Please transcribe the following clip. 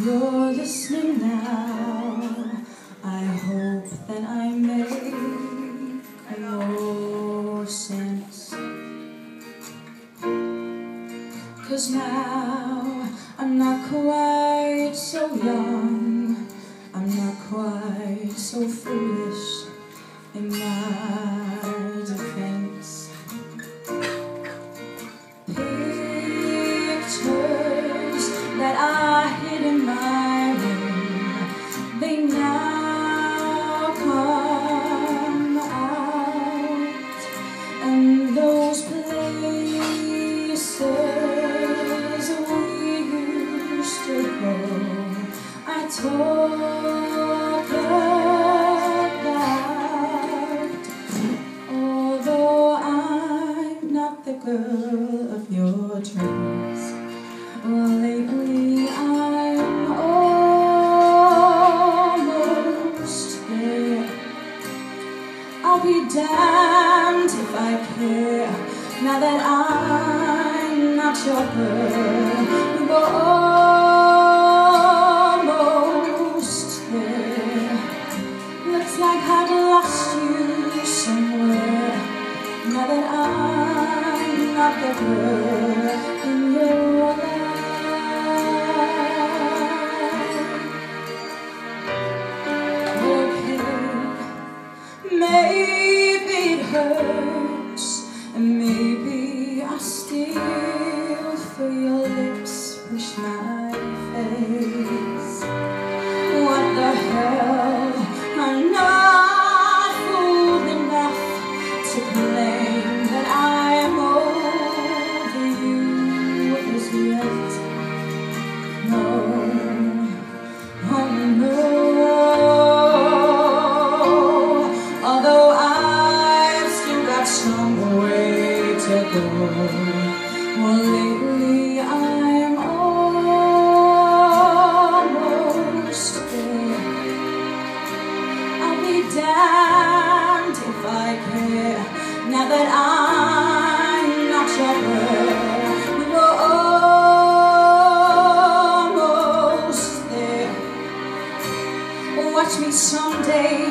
You're listening now, I hope that I make more sense. Cause now I'm not quite so young, I'm not quite so foolish girl of your dreams, well, lately I'm almost there. I'll be damned if I care now that I'm not your girl. Maybe it hurts, and maybe I still feel your lips brush my face. What the hell? someday.